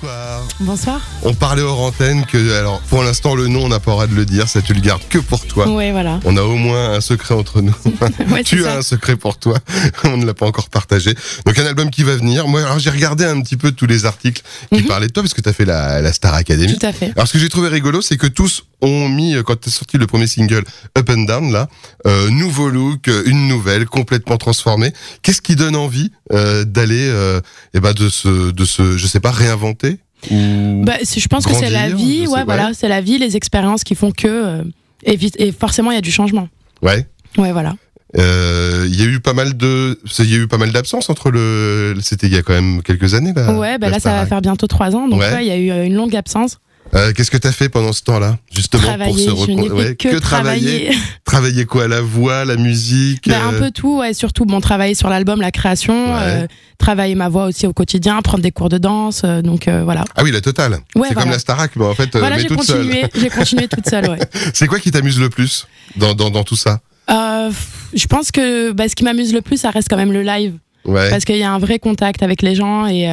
Bonsoir. Bonsoir. On parlait hors antenne que, alors, pour l'instant, le nom, on n'a pas le droit de le dire, ça tu le gardes que pour toi. Ouais, voilà. On a au moins un secret entre nous. Ouais, tu ça. as un secret pour toi. On ne l'a pas encore partagé. Donc, un album qui va venir. Moi, alors, j'ai regardé un petit peu tous les articles qui Mhm. parlaient de toi parce que tu as fait la, la Star Academy. Tout à fait. Alors, ce que j'ai trouvé rigolo, c'est que tous ont mis, euh, quand t'es sorti le premier single Up and Down, là, euh, nouveau look, euh, une nouvelle, complètement transformée. Qu'est-ce qui donne envie euh, d'aller, euh, eh ben, de se, de se, je sais pas, réinventer ou... Bah, je pense que c'est la vie, sais, ouais, voilà, c'est la vie, les expériences qui font que. et, vite- et forcément, il y a du changement. Ouais. Ouais, voilà. Euh, Il y a eu pas mal de, il y a eu pas mal d'absence entre le, c'était il y a quand même quelques années là. ouais, bah là, ça va faire bientôt trois ans, donc Ouais. ouais, il y a eu une longue absence. Euh, Qu'est-ce que t'as fait pendant ce temps-là, justement Travailler, pour se je ouais, que, travailler. Travailler quoi, la voix, la musique. Bah, un euh, peu tout, ouais, surtout bon, travailler sur l'album, la création, Ouais. euh, travailler ma voix aussi au quotidien, prendre des cours de danse, donc voilà. Ah oui, la totale. Ouais, c'est voilà. comme la Starac, mais en fait, voilà, mais j'ai toute seule. continué, j'ai continué toute seule, ouais. C'est quoi qui t'amuse le plus dans, dans, dans tout ça? Je pense que bah, ce qui m'amuse le plus, ça reste quand même le live. Parce qu'il y a un vrai contact avec les gens et,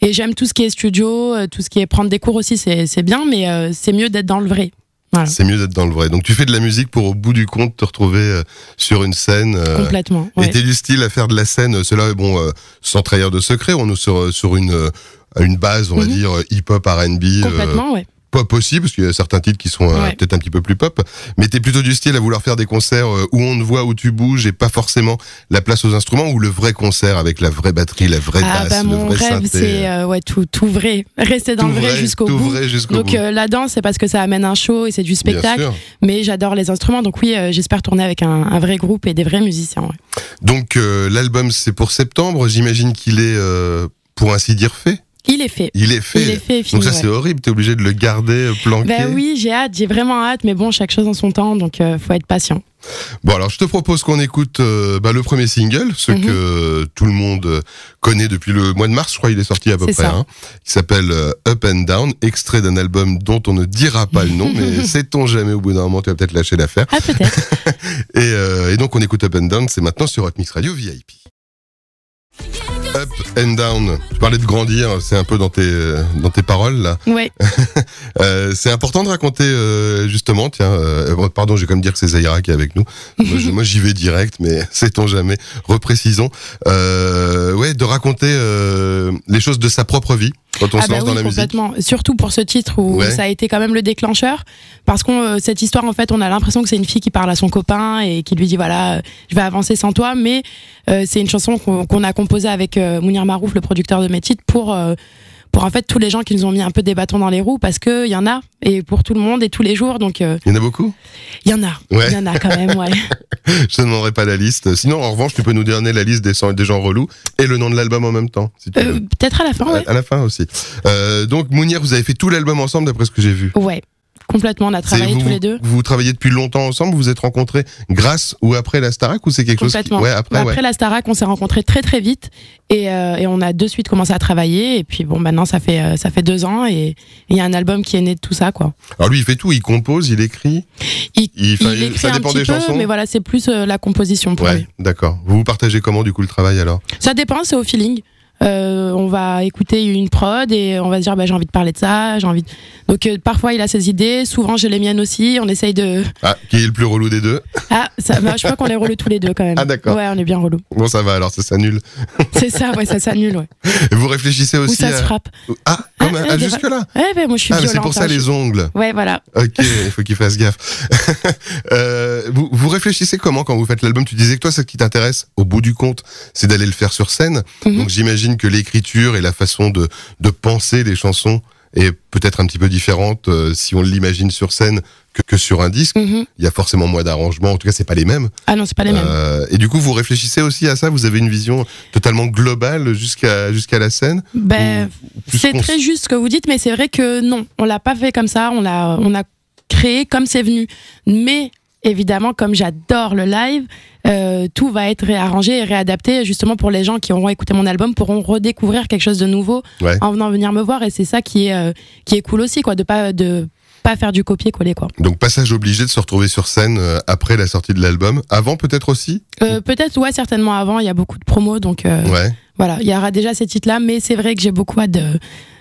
et j'aime tout ce qui est studio, euh, tout ce qui est prendre des cours aussi, c'est bien, mais euh, c'est mieux d'être dans le vrai. Voilà, C'est mieux d'être dans le vrai. Donc tu fais de la musique pour au bout du compte te retrouver euh, sur une scène. euh, complètement. Et ouais. t'es du style à faire de la scène, cela bon, euh, sans trahir de secret, on est sur, sur une, une base, on va Mhm. dire, hip-hop, R&B, Complètement, ouais. Pop aussi, parce qu'il y a certains titres qui sont euh, Ouais. peut-être un petit peu plus pop, mais t'es plutôt du style à vouloir faire des concerts euh, où on te voit, où tu bouges, et pas forcément la place aux instruments, ou le vrai concert avec la vraie batterie, la vraie Ah basse, bah le vrai rêve, c'est euh, ouais, tout, tout vrai, rester dans tout le vrai, vrai jusqu'au bout. vrai Donc euh, la danse, c'est parce que ça amène un show et c'est du spectacle, mais j'adore les instruments, donc oui, euh, j'espère tourner avec un, un vrai groupe et des vrais musiciens. ouais. Donc l'album c'est pour septembre, j'imagine qu'il est pour ainsi dire fait. Il est fait. Il est fait. Il est fait fini. Donc ça ouais. c'est horrible, t'es obligé de le garder euh, planqué. Ben oui, j'ai hâte, j'ai vraiment hâte, mais bon, chaque chose en son temps, donc euh, faut être patient. Bon alors je te propose qu'on écoute euh, bah, le premier single, ce Mhm. que tout le monde euh, connaît depuis le mois de mars, je crois il est sorti à peu près, hein, qui s'appelle euh, Up and Down, extrait d'un album dont on ne dira pas le nom, mais sait-on jamais au bout d'un moment tu vas peut-être lâcher l'affaire. Ah peut-être. Et, et donc on écoute Up and Down, c'est maintenant sur Hot Mix Radio VIP. Up and Down, tu parlais de grandir, c'est un peu dans tes, euh, dans tes paroles là. ouais. Euh, c'est important de raconter euh, justement, tiens, euh, bon, pardon, j'ai comme dire que c'est Zaira qui est avec nous. Moi, j'y vais direct, mais sait-on jamais. Reprécisons. Euh, ouais, de raconter euh, les choses de sa propre vie quand on ah se bah lance oui, dans la musique. complètement. Surtout pour ce titre où Ouais. ça a été quand même le déclencheur. Parce que euh, cette histoire, en fait, on a l'impression que c'est une fille qui parle à son copain et qui lui dit voilà, euh, je vais avancer sans toi. Mais euh, c'est une chanson qu'on qu'on a composée avec euh, Mounir Marouf, le producteur de mes titres, pour euh, pour en fait tous les gens qui nous ont mis un peu des bâtons dans les roues parce que il y en a et pour tout le monde et tous les jours. Donc euh, Il y en a beaucoup? il y en a, il Ouais. y en a quand même. Ouais. Je te demanderai pas la liste. Sinon, en revanche, tu peux nous donner la liste des, des gens relous et le nom de l'album en même temps. Si Euh. Peut-être à la fin. Ouais. à, à la fin aussi. Euh, donc, Mounir, vous avez fait tout l'album ensemble d'après ce que j'ai vu? Ouais. Complètement. On a travaillé vous, tous les deux. Vous, travaillez depuis longtemps ensemble, vous vous êtes rencontrés grâce ou après la Starac ou c'est quelque chose qui... Complètement. Ouais, après, Après ouais. la Starac, on s'est rencontrés très très vite et, euh, et on a de suite commencé à travailler. Et puis bon, maintenant ça fait euh, ça fait deux ans et il y a un album qui est né de tout ça quoi. Alors lui, il fait tout, il compose, il écrit. Il, Il, il écrit ça un petit des peu, chansons. mais voilà, c'est plus euh, la composition pour ouais, lui. d'accord. Vous vous partagez comment du coup le travail alors? Ça dépend, c'est au feeling. Euh, on va écouter une prod et on va se dire bah, j'ai envie de parler de ça, j'ai envie. de- Donc euh, parfois il a ses idées, souvent j'ai les miennes aussi. On essaye de Ah, qui est le plus relou des deux? Ah ça, bah, je crois qu'on est relou tous les deux quand même. Ah, d'accord. Ouais, on est bien relou. Bon, ça va alors, ça s'annule. C'est ça, ouais, ça s'annule. Ouais. Et vous réfléchissez Ou aussi ça à... se frappe. Ah, Ah, ouais, ah, jusque-là Ouais, bah, moi je suis Ah, c'est pour ça hein, je- les ongles. Ouais, voilà. Ok, il faut qu'il fasse gaffe. Euh, vous, vous réfléchissez comment quand vous faites l'album? Tu disais que toi, ce qui t'intéresse, au bout du compte, c'est d'aller le faire sur scène. Mhm. Donc j'imagine que l'écriture et la façon de, de penser les chansons est peut-être un petit peu différente euh, si on l'imagine sur scène que, que sur un disque. Mhm. Il y a forcément moins d'arrangements, en tout cas, c'est pas les mêmes. Ah non, c'est pas les mêmes. Euh, et du coup, vous réfléchissez aussi à ça? Vous avez une vision totalement globale jusqu'à jusqu'à la scène? Ben, c'est très juste ce que vous dites, mais c'est vrai que non, on l'a pas fait comme ça. On l'a, on a créé comme c'est venu. Mais évidemment, comme j'adore le live, euh, tout va être réarrangé et réadapté justement pour les gens qui auront écouté mon album pourront redécouvrir quelque chose de nouveau Ouais. en venant venir me voir. Et c'est ça qui est euh, qui est cool aussi, quoi, de pas de pas faire du copier-coller, quoi. Donc passage obligé de se retrouver sur scène euh, après la sortie de l'album. Avant peut-être aussi Euh, Peut-être, ouais, certainement avant. Il y a beaucoup de promos, donc euh, Ouais. voilà, il y aura déjà ces titres-là. Mais c'est vrai que j'ai beaucoup hâte de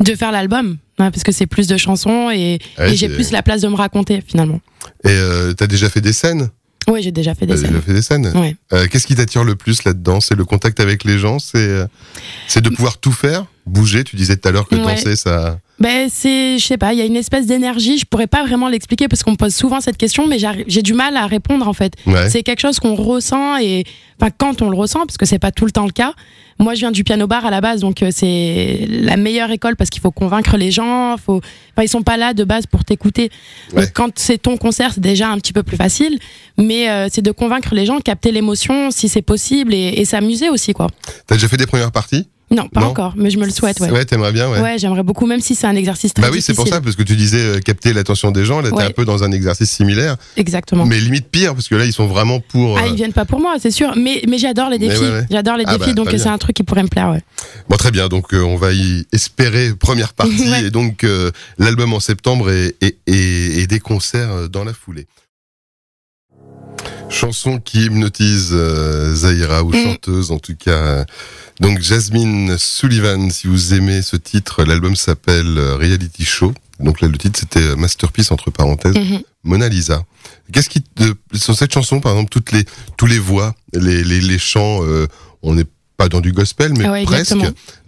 de faire l'album, hein, parce que c'est plus de chansons et, Ouais, et j'ai plus la place de me raconter finalement. Et euh, t'as déjà fait des scènes? Oui, j'ai déjà fait des T'as déjà scènes. fait des scènes Ouais. Euh, Qu'est-ce qui t'attire le plus là-dedans? C'est le contact avec les gens? C'est euh, c'est de pouvoir tout faire? Bouger? Tu disais tout à l'heure que Ouais. danser, ça... Ben c'est, je sais pas, il y a une espèce d'énergie. Je pourrais pas vraiment l'expliquer parce qu'on me pose souvent cette question, mais j'arri- j'ai du mal à répondre en fait. Ouais. C'est quelque chose qu'on ressent et enfin quand on le ressent parce que c'est pas tout le temps le cas. Moi, je viens du piano bar à la base, donc euh, c'est la meilleure école parce qu'il faut convaincre les gens. Faut, enfin, ils sont pas là de base pour t'écouter. Ouais. Quand c'est ton concert, c'est déjà un petit peu plus facile, mais euh, c'est de convaincre les gens, capter l'émotion si c'est possible et, et s'amuser aussi quoi. T'as déjà fait des premières parties? Non, pas Non. encore, mais je me le souhaite. Ouais, t'aimerais bien, ouais. ouais, j'aimerais beaucoup, même si c'est un exercice très Bah oui, c'est pour ça, parce que tu disais euh, capter l'attention des gens. Là, t'es Ouais. un peu dans un exercice similaire, Exactement. mais limite pire, parce que là, ils sont vraiment pour. Ah, euh, ils viennent pas pour moi, c'est sûr. Mais, mais j'adore les défis. ouais, ouais. J'adore les Ah défis, bah, donc c'est un truc qui pourrait me plaire. Ouais. Bon, très bien. Donc, euh, on va y espérer première partie, Ouais. et donc euh, l'album en septembre et, et, et- et des concerts dans la foulée. Chanson qui hypnotise euh, Zahira ou Mm. chanteuse en tout cas. Donc Jasmine Sullivan, si vous aimez ce titre, l'album s'appelle euh, Reality Show. Donc là, le titre c'était euh, Masterpiece entre parenthèses. Mhm. Mona Lisa. Qu'est-ce qui te, sur cette chanson, par exemple, toutes les tous les voix, les les, les chants, euh, on n'est pas dans du gospel, mais Ah ouais, presque.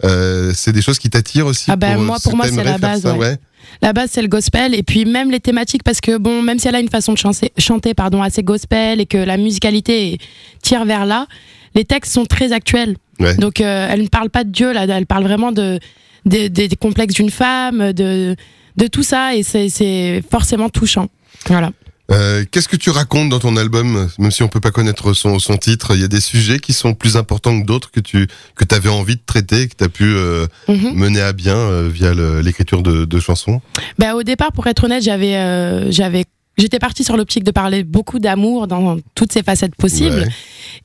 Euh, c'est des choses qui t'attirent aussi. Ah bah, pour, euh, moi, pour moi, c'est la base, ça, ouais. La base, c'est le gospel. Et puis, même les thématiques, parce que, bon, même si elle a une façon de chanter, chanter pardon, assez gospel et que la musicalité tire vers là, les textes sont très actuels. Donc, euh, elle ne parle pas de Dieu, là. Elle parle vraiment de, des- des- des complexes d'une femme, de, de tout ça. Et c'est- c'est forcément touchant. Voilà. Euh, Qu'est-ce que tu racontes dans ton album, même si on peut pas connaître son, son titre? Il y a des sujets qui sont plus importants que d'autres que tu que avais envie de traiter, que tu as pu euh, Mhm. mener à bien euh, via l'écriture de, de chansons? Bah, au départ, pour être honnête, j'avais, j'avais, j'étais partie sur l'optique de parler beaucoup d'amour dans toutes ses facettes possibles. Ouais.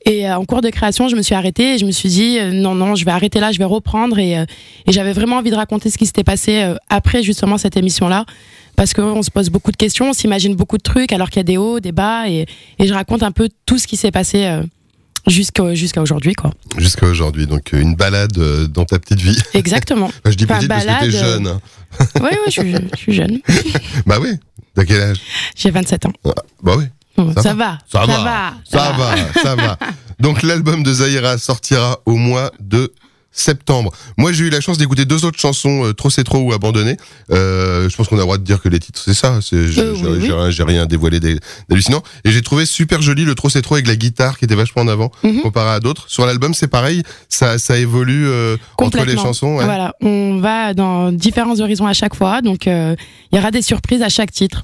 Et euh, en cours de création, je me suis arrêtée et je me suis dit euh, non, non, je vais arrêter là, je vais reprendre. Et, euh, et j'avais vraiment envie de raconter ce qui s'était passé après justement cette émission-là. Parce qu'on se pose beaucoup de questions, on s'imagine beaucoup de trucs alors qu'il y a des hauts, des bas. Et, et je raconte un peu tout ce qui s'est passé euh, jusqu'à, aujourd'hui. quoi. Jusqu'à aujourd'hui, donc euh, une balade euh, dans ta petite vie. Exactement. Je dis Enfin, petite parce que balade, t'es jeune. hein. Oui, oui, je suis, je suis jeune. Bah oui. T'as quel âge? J'ai 27 ans. Ah, Bah oui. Ça ça, va. va. Ça, va. va. Ça va, ça va. Donc l'album de Zahira sortira au mois de septembre. Moi j'ai eu la chance d'écouter deux autres chansons, euh, Trop c'est trop ou Abandonné. Euh, je pense qu'on a le droit de dire que les titres c'est ça. J'ai, Euh, oui, oui. rien, dévoilé d'hal- d'hallucinant. Et j'ai trouvé super joli le Trop c'est trop avec la guitare qui était vachement en avant Mhm. comparé à d'autres. Sur l'album c'est pareil, ça, ça évolue euh, entre les chansons. ouais. Voilà, on va dans différents horizons à chaque fois, donc euh, il y aura des surprises à chaque titre.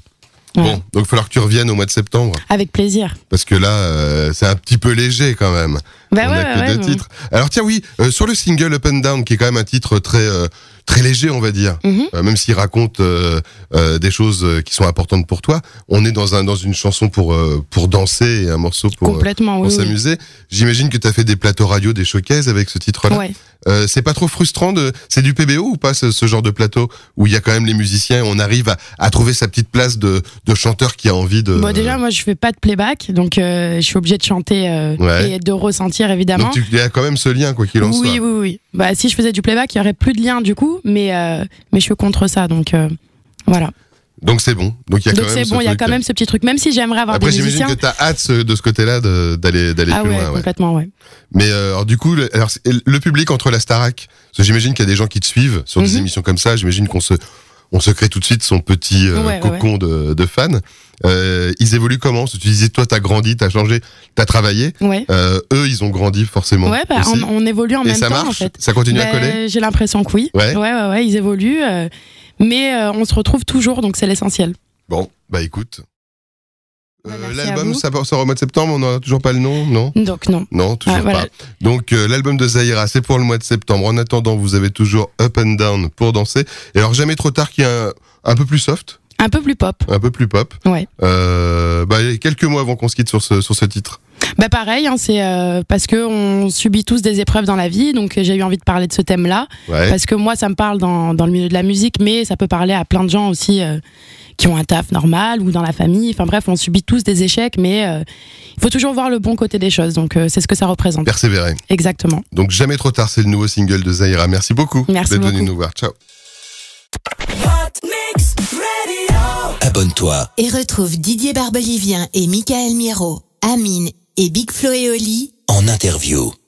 Bon, donc il va falloir que tu reviennes au mois de septembre Avec plaisir. parce que là euh, c'est un petit peu léger quand même. Bah on ouais, a que ouais, deux titres. Alors tiens oui, euh, sur le single Up and Down, qui est quand même un titre très euh, très léger, on va dire, Mhm. Euh, même s'il raconte euh, euh, des choses qui sont importantes pour toi, on est dans un dans une chanson pour euh, pour danser et un morceau pour, Complètement, oui. oui. s'amuser. J'imagine que tu as fait des plateaux radio, des showcases avec ce titre-là. Ouais. Euh, c'est pas trop frustrant de c'est du PBO ou pas ce, ce genre de plateau où il y a quand même les musiciens, on arrive à, à trouver sa petite place de, de chanteur qui a envie de Bon, déjà, moi, je fais pas de playback, donc euh, je suis obligée de chanter euh, Ouais. et de ressentir, évidemment. donc il y a quand même ce lien quoi qu'il en oui, soit. oui, oui. Bah, si je faisais du playback, il y aurait plus de lien du coup, mais euh, mais je suis contre ça, donc euh, voilà. Donc c'est bon. Donc il y a quand même bon, il y a quand même ce petit truc, même si j'aimerais avoir Après des j'imagine musiciens. que tu as hâte ce- de ce côté-là d'aller d'aller Ah plus ouais, loin. ouais. complètement, ouais. Mais euh, alors du coup, le, alors, le public entre la Starac, que j'imagine qu'il y a des gens qui te suivent sur des Mhm. émissions comme ça. J'imagine qu'on se on se crée tout de suite son petit euh, Ouais, ouais, cocon De, de fans. Euh, ils évoluent comment? Tu disais toi t'as grandi, t'as changé, t'as travaillé. Ouais. Euh, eux ils ont grandi forcément. Ouais, bah, on, on évolue en Et même ça temps marche? en fait. Ça continue à Ben, coller? J'ai l'impression que oui. Ouais. ouais, ouais, ouais, ils évoluent. euh, mais on se retrouve toujours, donc c'est l'essentiel. Bon, bah écoute. Bah, Euh, L'album sort au mois de septembre, on n'a toujours pas le nom, non? Donc non. Non, toujours Ah, voilà. pas. Donc euh, l'album de Zahira, c'est pour le mois de septembre. En attendant, vous avez toujours Up and Down pour danser. Et alors jamais trop tard qu'il y a un, un peu plus soft, Un peu plus pop. un peu plus pop. Ouais. Euh, bah, quelques mois avant qu'on se quitte sur ce, sur ce titre. Bah pareil, hein, c'est euh, parce que on subit tous des épreuves dans la vie, donc euh, j'ai eu envie de parler de ce thème-là parce que moi ça me parle dans, le milieu de la musique, mais ça peut parler à plein de gens aussi euh, qui ont un taf normal ou dans la famille. Enfin bref, on subit tous des échecs, mais il faut toujours voir le bon côté des choses. Donc c'est ce que ça représente. Persévérer. Exactement. Donc jamais trop tard, c'est le nouveau single de Zaira. Merci beaucoup. Merci d'être venu nous voir. Ciao. Abonne-toi et retrouve Didier Barbelivien et Michael Miro. Amine et Big Flo et Oli En interview.